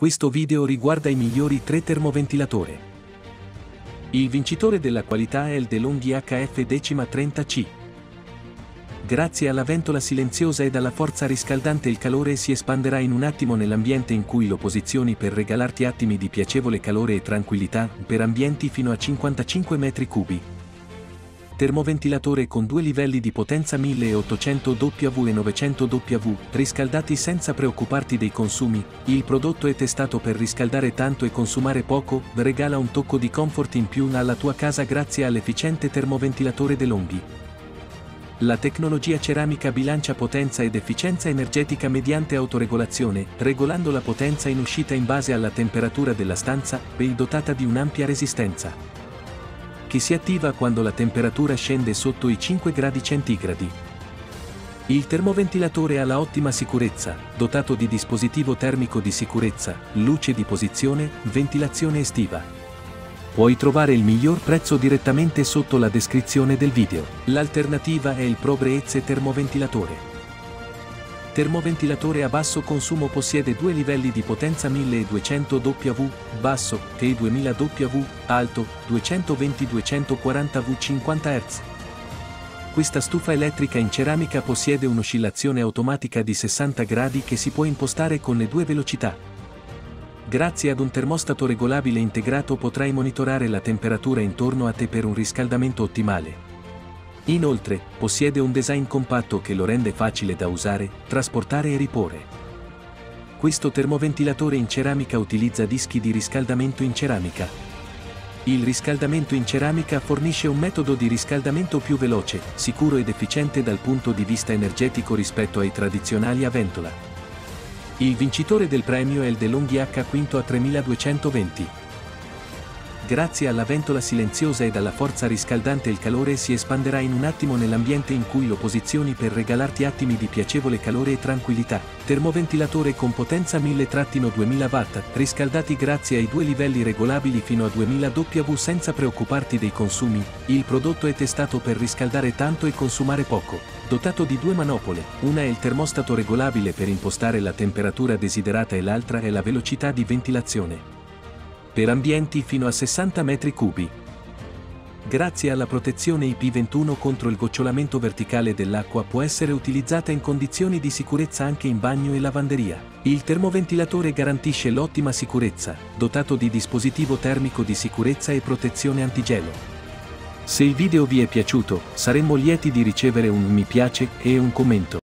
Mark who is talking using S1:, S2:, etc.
S1: Questo video riguarda i migliori 3 termoventilatori. Il vincitore della qualità è il DeLonghi HF-30C. Grazie alla ventola silenziosa e alla forza riscaldante il calore si espanderà in un attimo nell'ambiente in cui lo posizioni per regalarti attimi di piacevole calore e tranquillità per ambienti fino a 55 metri cubi termoventilatore con due livelli di potenza 1800 W e 900 W, riscaldati senza preoccuparti dei consumi, il prodotto è testato per riscaldare tanto e consumare poco, regala un tocco di comfort in più alla tua casa grazie all'efficiente termoventilatore DeLonghi. La tecnologia ceramica bilancia potenza ed efficienza energetica mediante autoregolazione, regolando la potenza in uscita in base alla temperatura della stanza, e dotata di un'ampia resistenza che si attiva quando la temperatura scende sotto i 5 gradi centigradi. Il termoventilatore ha la ottima sicurezza, dotato di dispositivo termico di sicurezza, luce di posizione, ventilazione estiva. Puoi trovare il miglior prezzo direttamente sotto la descrizione del video. L'alternativa è il ProBreezze termoventilatore termoventilatore a basso consumo possiede due livelli di potenza 1200 W, basso, e 2000 W, alto, 220-240 V 50 Hz. Questa stufa elettrica in ceramica possiede un'oscillazione automatica di 60 gradi che si può impostare con le due velocità. Grazie ad un termostato regolabile integrato potrai monitorare la temperatura intorno a te per un riscaldamento ottimale. Inoltre, possiede un design compatto che lo rende facile da usare, trasportare e riporre. Questo termoventilatore in ceramica utilizza dischi di riscaldamento in ceramica. Il riscaldamento in ceramica fornisce un metodo di riscaldamento più veloce, sicuro ed efficiente dal punto di vista energetico rispetto ai tradizionali a ventola. Il vincitore del premio è il DeLonghi H Quinto a 3220. Grazie alla ventola silenziosa e alla forza riscaldante il calore si espanderà in un attimo nell'ambiente in cui lo posizioni per regalarti attimi di piacevole calore e tranquillità. Termoventilatore con potenza 1000-2000 W, riscaldati grazie ai due livelli regolabili fino a 2000 W senza preoccuparti dei consumi. Il prodotto è testato per riscaldare tanto e consumare poco. Dotato di due manopole, una è il termostato regolabile per impostare la temperatura desiderata e l'altra è la velocità di ventilazione per ambienti fino a 60 metri cubi. Grazie alla protezione IP21 contro il gocciolamento verticale dell'acqua può essere utilizzata in condizioni di sicurezza anche in bagno e lavanderia. Il termoventilatore garantisce l'ottima sicurezza, dotato di dispositivo termico di sicurezza e protezione antigelo. Se il video vi è piaciuto, saremmo lieti di ricevere un mi piace e un commento.